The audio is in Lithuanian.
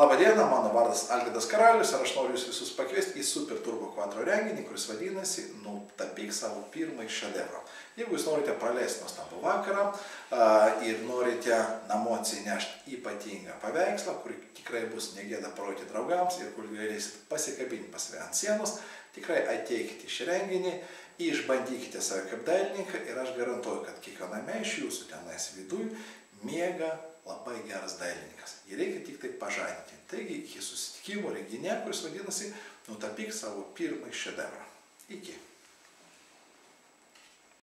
Labadiena, mano vardas Algidas Karalius ir aš noriu jūs visus pakviesti į Super Turbo Quattro renginį, kuris vadinasi Nutapyk savo pirmąjį šedevrą. Jeigu jūs norite praleisti nuostabų vakarą a, ir norite namo atsinešti ypatingą paveikslą, kur tikrai bus negėda parodyti draugams ir kur galėsit pasikabinti pas ant sienos, tikrai ateikite šį renginį, išbandykite save kaip dailininką ir aš garantuoju, kad kiekviename iš jūsų tenais viduj miega labai geras dailininkas. Jį reikia tik tai pažadinti. Taigi iki susitikimo renginė, kuris vadinasi Nutapyk savo pirmąjį šedevrą. Iki.